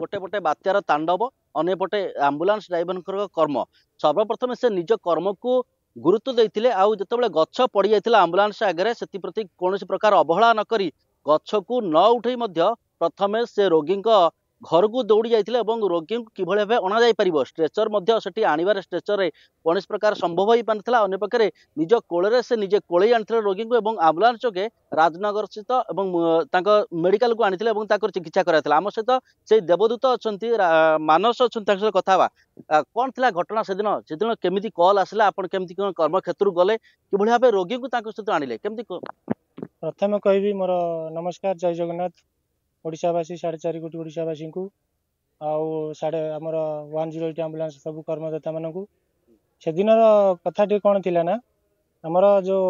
ଗୋଟେ ପଟେ ବାତ୍ୟାର ତାଣ୍ଡବ ଅନ୍ୟପଟେ ଆମ୍ବୁଲାନ୍ସ ଡ୍ରାଇଭରଙ୍କର କର୍ମ ସର୍ବପ୍ରଥମେ ସେ ନିଜ କର୍ମକୁ ଗୁରୁତ୍ୱ ଦେଇଥିଲେ ଆଉ ଯେତେବେଳେ ଗଛ ପଡ଼ିଯାଇଥିଲା ଆମ୍ବୁଲାନ୍ସ ଆଗରେ ସେଥିପ୍ରତି କୌଣସି ପ୍ରକାର ଅବହେଳା ନକରି ଗଛକୁ ନ ଉଠେଇ ମଧ୍ୟ ପ୍ରଥମେ ସେ ରୋଗୀଙ୍କ ଘରକୁ ଦୌଡ଼ି ଯାଇଥିଲେ ଏବଂ ରୋଗୀଙ୍କୁ କିଭଳି ଭାବେ ଅଣାଯାଇପାରିବ ଷ୍ଟ୍ରେଚର୍ ମଧ୍ୟ ସେଠି ଆଣିବାରେ ଷ୍ଟ୍ରେଚର୍ରେ କୌଣସି ପ୍ରକାର ସମ୍ଭବ ହୋଇପାରିନଥିଲା ଅନ୍ୟ ପାଖରେ ନିଜ କୋଳରେ ସେ ନିଜେ କୋଳେଇ ଆଣିଥିଲେ ରୋଗୀଙ୍କୁ ଏବଂ ଆମ୍ବୁଲାନ୍ସ ଯୋଗେ ରାଜନଗର ସ୍ଥିତ ଏବଂ ତାଙ୍କ ମେଡ଼ିକାଲକୁ ଆଣିଥିଲେ ଏବଂ ତାଙ୍କର ଚିକିତ୍ସା କରାଯାଇଥିଲା ଆମ ସହିତ ସେଇ ଦେବଦୂତ ଅଛନ୍ତି ମାନସ ଅଛନ୍ତି ତାଙ୍କ ସହିତ କଥା ହେବା କ'ଣ ଥିଲା ଘଟଣା ସେଦିନ ସେଦିନ କେମିତି କଲ୍ ଆସିଲା ଆପଣ କେମିତି କ'ଣ କର୍ମକ୍ଷେତ୍ରକୁ ଗଲେ କିଭଳି ଭାବେ ରୋଗୀଙ୍କୁ ତାଙ୍କ ସହିତ ଆଣିଲେ କେମିତି ପ୍ରଥମେ କହିବି ମୋର ନମସ୍କାର ଜୟ ଜଗନ୍ନାଥ ଓଡ଼ିଶାବାସୀ ସାଢ଼େ ଚାରି କୋଟି ଓଡ଼ିଶାବାସୀଙ୍କୁ ଆଉ ସାଢ଼େ ଆମର ୱାନ୍ ଜିରୋ ଏଇଟ୍ ଆମ୍ବୁଲାନ୍ସ ସବୁ କର୍ମଦାତାମାନଙ୍କୁ ସେଦିନର କଥାଟି କ'ଣ ଥିଲା ନା ଆମର ଯେଉଁ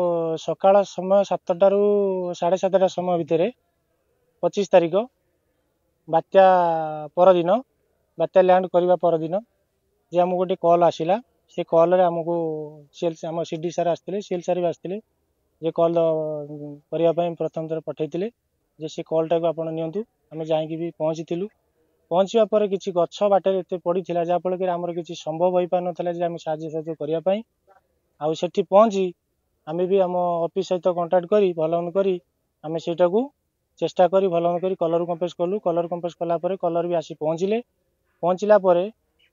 ସକାଳ ସମୟ ସାତଟାରୁ ସାଢ଼େ ସାତଟା ସମୟ ଭିତରେ ପଚିଶ ତାରିଖ ବାତ୍ୟା ପରଦିନ ବାତ୍ୟା ଲ୍ୟାଣ୍ଡ କରିବା ପରଦିନ ଯେ ଆମକୁ ଗୋଟେ କଲ୍ ଆସିଲା ସେ କଲ୍ରେ ଆମକୁ ସିଏଲ୍ ଆମ ସି ଡ଼ି ସାର୍ ଆସିଥିଲେ ସିଏଲ୍ ସାର୍ ବି ଆସିଥିଲେ ଯେ କଲ୍ କରିବା ପାଇଁ ପ୍ରଥମ ଥର ପଠାଇଥିଲେ ଯେ ସେ କଲ୍ଟାକୁ ଆପଣ ନିଅନ୍ତୁ ଆମେ ଯାଇକି ବି ପହଞ୍ଚିଥିଲୁ ପହଞ୍ଚିବା ପରେ କିଛି ଗଛ ବାଟରେ ଏତେ ପଡ଼ିଥିଲା ଯାହାଫଳରେ କି ଆମର କିଛି ସମ୍ଭବ ହୋଇପାରିନଥିଲା ଯେ ଆମେ ସାହାଯ୍ୟ ସାହାଯ୍ୟ କରିବା ପାଇଁ ଆଉ ସେଠି ପହଞ୍ଚି ଆମେ ବି ଆମ ଅଫିସ୍ ସହିତ କଣ୍ଟାକ୍ଟ କରି ଭଲ କରି ଆମେ ସେଇଟାକୁ ଚେଷ୍ଟା କରି ଭଲ କରି କଲର୍ କମ୍ପୋଜ୍ କଲୁ କଲର୍ କମ୍ପୋଜ୍ କଲା ପରେ କଲର୍ ବି ଆସି ପହଞ୍ଚିଲେ ପହଞ୍ଚିଲା ପରେ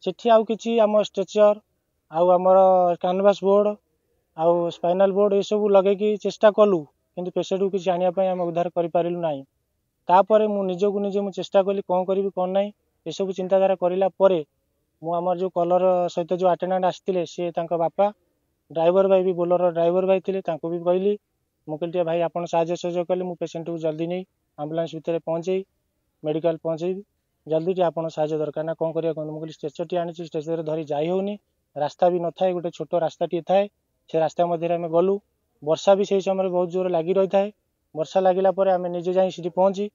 ସେଠି ଆଉ କିଛି ଆମ ଷ୍ଟ୍ରେଚର୍ ଆଉ ଆମର କ୍ୟାନଭାସ୍ ବୋର୍ଡ଼ ଆଉ ସ୍ପାଇନାଲ୍ ବୋର୍ଡ଼ ଏସବୁ ଲଗେଇକି ଚେଷ୍ଟା କଲୁ କିନ୍ତୁ ପେସେଣ୍ଟକୁ କିଛି ଆଣିବା ପାଇଁ ଆମେ ଉଦ୍ଧାର କରିପାରିଲୁ ନାହିଁ ତାପରେ ମୁଁ ନିଜକୁ ନିଜେ ମୁଁ ଚେଷ୍ଟା କଲି କ'ଣ କରିବି କ'ଣ ନାହିଁ ଏସବୁ ଚିନ୍ତାଧାରା କରିଲା ପରେ ମୁଁ ଆମର ଯେଉଁ କଲର ସହିତ ଯେଉଁ ଆଟେଣ୍ଡାଣ୍ଟ ଆସିଥିଲେ ସିଏ ତାଙ୍କ ବାପା ଡ୍ରାଇଭର ଭାଇ ବି ବୋଲରର ଡ୍ରାଇଭର ଭାଇ ଥିଲେ ତାଙ୍କୁ ବି କହିଲି ମୁଁ କହିଲି ଟିକେ ଭାଇ ଆପଣ ସାହାଯ୍ୟ ସହଯୋଗ କଲେ ମୁଁ ପେସେଣ୍ଟକୁ ଜଲ୍ଦି ନେଇ ଆମ୍ବୁଲାନ୍ସ ଭିତରେ ପହଞ୍ଚେଇ ମେଡ଼ିକାଲ ପହଞ୍ଚେଇବି ଜଲ୍ଦି ଟିକେ ଆପଣ ସାହାଯ୍ୟ ଦରକାର ନା କ'ଣ କରିବା କୁହନ୍ତୁ ମୁଁ କହିଲି ଷ୍ଟ୍ରେଚରଟି ଆଣିଛି ଷ୍ଟ୍ରେଚରରେ ଧରି ଯାଇ ହେଉନି ରାସ୍ତା ବି ନଥାଏ ଗୋଟେ ଛୋଟ ରାସ୍ତାଟିଏ ଥାଏ ସେ ରାସ୍ତା ମଧ୍ୟରେ ଆମେ ଗଲୁ ବର୍ଷା ବି ସେହି ସମୟରେ ବହୁତ ଜୋରରେ ଲାଗି ରହିଥାଏ ବର୍ଷା ଲାଗିଲା ପରେ ଆମେ ନିଜେ ଯାଇ ସେଠି ପହଞ୍ଚି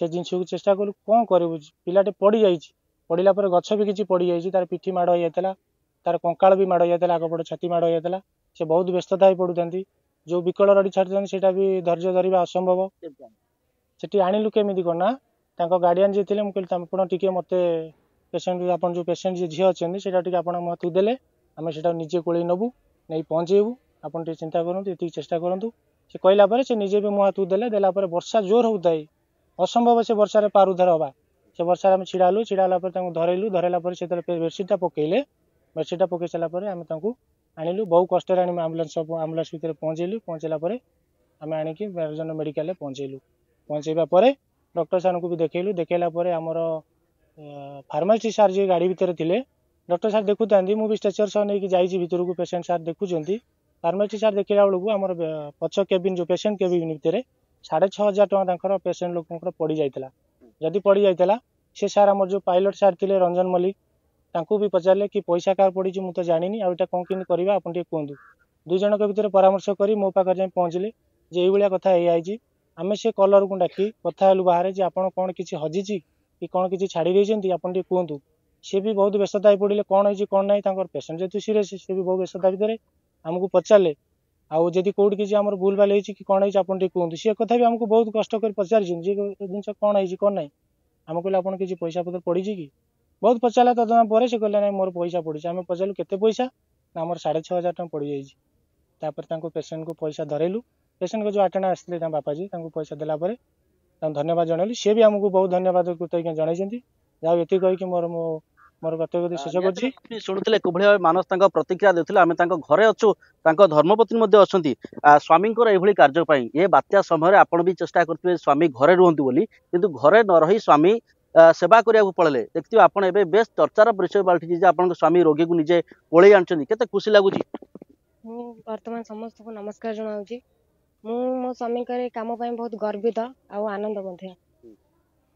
ସେ ଜିନିଷକୁ ଚେଷ୍ଟା କଲୁ କ'ଣ କରିବୁ ପିଲାଟି ପଡ଼ିଯାଇଛି ପଡ଼ିଲା ପରେ ଗଛ ବି କିଛି ପଡ଼ିଯାଇଛି ତା'ର ପିଠି ମାଡ଼ ହେଇଯାଇଥିଲା ତା'ର କଙ୍କାଳ ବି ମାଡ଼ ହୋଇଯାଇଥିଲା ଆଗପଟେ ଛାତି ମାଡ଼ ହୋଇଯାଇଥିଲା ସେ ବହୁତ ବ୍ୟସ୍ତତା ହୋଇ ପଡ଼ୁଛନ୍ତି ଯେଉଁ ବିକଳ ରଡ଼ି ଛାଡ଼ୁଛନ୍ତି ସେଇଟା ବି ଧୈର୍ଯ୍ୟ ଧରିବା ଅସମ୍ଭବ ସେଠି ଆଣିଲୁ କେମିତି କ'ଣ ନା ତାଙ୍କ ଗାର୍ଡ଼ିଆନ୍ ଯିଏ ଥିଲେ ମୁଁ କହିଲି ଆପଣ ଟିକେ ମୋତେ ପେସେଣ୍ଟ ଆପଣ ଯେଉଁ ପେସେଣ୍ଟ ଯିଏ ଝିଅ ଅଛନ୍ତି ସେଇଟା ଟିକେ ଆପଣ ମୋ ହାତକୁ ଦେଲେ ଆମେ ସେଇଟା ନିଜେ କୋଳେଇ ନେବୁ ନେଇ ପହଞ୍ଚେଇବୁ आप चिंता करूँ इति चेष्टा करूँ से कहला से निजे भी मुहातु देले देला पर वर्षा जोर होदै असंभव से वर्षा रे पारु धर से वर्षा रे हम छिडालु छिडाला पर तंग धरेलु धरेला से बेडसीटा पे बेडसीटा पकई बेरसिटा आम चला पर हम बहु कष्ट आने आंबुलांस आंबुलांस एम्बुलेंस भीतर पहुचेलु आम पर हम आनी के बेरजन मेडिकलले पहुचेलु पहुचेबा को भी देखेलु देखेला पर फार्मासी सारे गाडी भितर थे डक्टर सार देखु मुझे स्ट्रेचर स नहीं के पेसेंट सार देखु ଫାର୍ମାସି ସାର୍ ଦେଖିଲା ବେଳକୁ ଆମର ପଛ କେବିନ୍ ଯେଉଁ ପେସେଣ୍ଟ କେବିନ୍ ଭିତରେ ସାଢ଼େ ଛଅ ହଜାର ଟଙ୍କା ତାଙ୍କର ପେସେଣ୍ଟ ଲୋକଙ୍କର ପଡ଼ିଯାଇଥିଲା ଯଦି ପଡ଼ିଯାଇଥିଲା ସେ ସାର୍ ଆମର ଯେଉଁ ପାଇଲଟ୍ ସାର୍ ଥିଲେ ରଞ୍ଜନ ମଲ୍ଲିକ ତାଙ୍କୁ ବି ପଚାରିଲେ କି ପଇସା କାହାର ପଡ଼ିଛି ମୁଁ ତ ଜାଣିନି ଆଉ ଏଇଟା କ'ଣ କେମିତି କରିବା ଆପଣ ଟିକେ କୁହନ୍ତୁ ଦୁଇ ଜଣଙ୍କ ଭିତରେ ପରାମର୍ଶ କରି ମୋ ପାଖରେ ଯାଇ ପହଞ୍ଚିଲେ ଯେ ଏଇଭଳିଆ କଥା ହେଇଯାଇଛି ଆମେ ସେ କଲର୍କୁ ଡାକି କଥା ହେଲୁ ବାହାରେ ଯେ ଆପଣ କ'ଣ କିଛି ହଜିଛି କି କ'ଣ କିଛି ଛାଡ଼ି ଦେଇଛନ୍ତି ଆପଣ ଟିକେ କୁହନ୍ତୁ ସିଏ ବି ବହୁତ ବ୍ୟସ୍ତତା ହେଇ ପଡ଼ିଲେ କ'ଣ ହେଇଛି କ'ଣ ନାହିଁ ତାଙ୍କର ପେସେଣ୍ଟ ଯେହେତୁ ସିରିୟସ୍ ସେ ବି ବହୁତ ବ୍ୟସ୍ତତା ଭିତରେ आमको पचारे आदि कौट किसी भूल भाल कि कौन है आपको सी कथ भी आमको बहुत कष्ट कर पचार जिन कौन है कौन ना आम कह आप किसी पैसा पत्र पड़ी कि बहुत पचारा तदना पर से ना मोर पैसा पड़ी आम पचारू के पैसा ना मोर साढ़े छः हजार टाँग पड़ जाता पेसेंट को पैसा धरेलु पेसेंट को जो आटेणा आसते बापाजी पैसा देला धन्यवाद जनइलु सी भी आमको बहुत धन्यवाद कृतज्ञ जनई जाऊ ये कहीकि मोर मो ମୋର ଗତବ୍ୟ ଶେଷ କରୁଛି ଶୁଣୁଥିଲେ କୋଭଳି ଭାବେ ମାନସ ତାଙ୍କ ପ୍ରତିକ୍ରିୟା ଦେଉଥିଲେ ଆମେ ତାଙ୍କ ଘରେ ଅଛୁ ତାଙ୍କ ଧର୍ମପତ୍ନୀ ମଧ୍ୟ ଅଛନ୍ତି ସ୍ୱାମୀଙ୍କର ଏଭଳି କାର୍ଯ୍ୟ ପାଇଁ ଏ ବାତ୍ୟା ସମୟରେ ଆପଣ ବି ଚେଷ୍ଟା କରୁଥିବେ ସ୍ୱାମୀ ଘରେ ରୁହନ୍ତୁ ବୋଲି କିନ୍ତୁ ଘରେ ନ ରହି ସ୍ୱାମୀ ସେବା କରିବାକୁ ପଳେଇଲେ ଦେଖିଥିବେ ଆପଣ ଏବେ ବେଶ ଚର୍ଚ୍ଚାର ବିଷୟ ପାଲଟିଛି ଯେ ଆପଣଙ୍କ ସ୍ୱାମୀ ରୋଗୀକୁ ନିଜେ କୋଳେଇ ଆଣିଛନ୍ତି କେତେ ଖୁସି ଲାଗୁଛି ମୁଁ ବର୍ତ୍ତମାନ ସମସ୍ତଙ୍କୁ ନମସ୍କାର ଜଣାଉଛି ମୁଁ ମୋ ସ୍ୱାମୀଙ୍କର କାମ ପାଇଁ ବହୁତ ଗର୍ବିତ ଆଉ ଆନନ୍ଦ ମଧ୍ୟ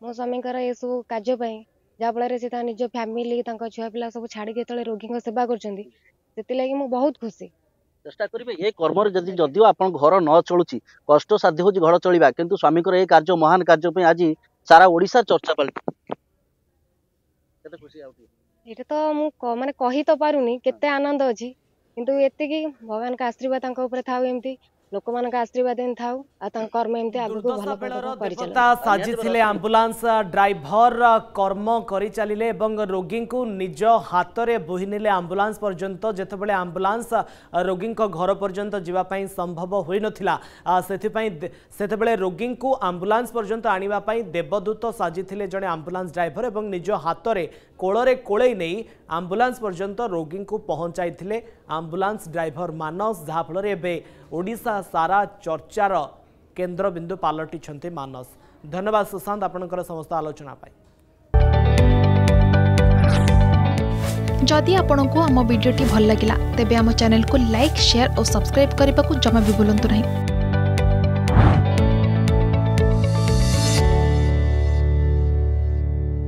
ମୋ ସ୍ୱାମୀଙ୍କର ଏସବୁ କାର୍ଯ୍ୟ ପାଇଁ ᱡᱟᱵᱞᱟ રે ᱥᱤᱛᱟ ᱱᱤᱡᱚ ᱯᱷᱮᱢᱤᱞᱤ ᱛᱟᱸᱠᱟ ᱪᱷᱚᱭ ᱯᱞᱟᱥ ᱥᱚᱵ ᱪᱷᱟᱰᱤ ᱜᱮᱛᱟᱲᱮ ᱨᱚᱜᱤ ᱠᱚ ᱥᱮᱵᱟ ᱠᱚᱨᱪᱷᱟᱱᱫᱤ ᱡᱮᱛᱮ ᱞᱟᱜᱤ ᱢᱩ ᱵᱚᱦᱩᱛ ᱠᱩᱥᱤ ᱥᱚᱥᱴᱟ ᱠᱚᱨᱤᱵᱮ ᱮᱭ ᱠᱟᱨᱢ ᱨᱮ ᱡᱚᱛᱤ ᱡᱚᱫᱤ ᱟᱯᱱ ᱜᱷᱚᱨ ᱱᱚ ᱪᱚᱞᱩᱪᱤ ᱠᱚᱥᱴᱚ ᱥᱟᱫᱷᱤ ᱦᱚᱡ ᱜᱷᱚᱲ ᱪᱚᱞᱤᱵᱟ ᱠᱤᱱᱛᱩ ᱥᱣᱟᱢᱤ ᱠᱚ ᱮᱭ ᱠᱟᱨᱡᱚ ᱢᱟᱦᱟᱱ ᱠᱟᱨᱡᱚ ᱯᱮ ᱟᱡᱤ ᱥᱟᱨᱟ ᱚᱰᱤᱥᱟ ᱪᱚᱨᱪᱟ ᱯᱟᱞᱮ ᱠ ଲୋକମାନଙ୍କ ଆଶୀର୍ବାଦ ଥାଉ ଆଉ ତାଙ୍କ କର୍ମ ଏମିତି ଆଗକୁ ସାଜିଥିଲେ ଆମ୍ବୁଲାନ୍ସ ଡ୍ରାଇଭର କର୍ମ କରିଚାଲିଲେ ଏବଂ ରୋଗୀଙ୍କୁ ନିଜ ହାତରେ ବୋହି ନେଲେ ଆମ୍ବୁଲାନ୍ସ ପର୍ଯ୍ୟନ୍ତ ଯେତେବେଳେ ଆମ୍ବୁଲାନ୍ସ ରୋଗୀଙ୍କ ଘର ପର୍ଯ୍ୟନ୍ତ ଯିବା ପାଇଁ ସମ୍ଭବ ହୋଇନଥିଲା ସେଥିପାଇଁ ସେତେବେଳେ ରୋଗୀଙ୍କୁ ଆମ୍ବୁଲାନ୍ସ ପର୍ଯ୍ୟନ୍ତ ଆଣିବା ପାଇଁ ଦେବଦୂତ ସାଜିଥିଲେ ଜଣେ ଆମ୍ବୁଲାନ୍ସ ଡ୍ରାଇଭର ଏବଂ ନିଜ ହାତରେ କୋଳରେ କୋଳେଇ ନେଇ ଆମ୍ବୁଲାନ୍ସ ପର୍ଯ୍ୟନ୍ତ ରୋଗୀଙ୍କୁ ପହଞ୍ଚାଇଥିଲେ ଆମ୍ବୁଲାନ୍ସ ଡ୍ରାଇଭର ମାନସ ଯାହାଫଳରେ ଏବେ ଓଡ଼ିଶା सारा चर्चार केन्द्रबिंदु पलटि मानस धन्यवाद सुशांत आपंकर समस्त आलोचना जदि आपण आम भिडी भल लगा तेब चेल को लाइक सेयार और सब्सक्राइब करने को जमा भी बुलां नहीं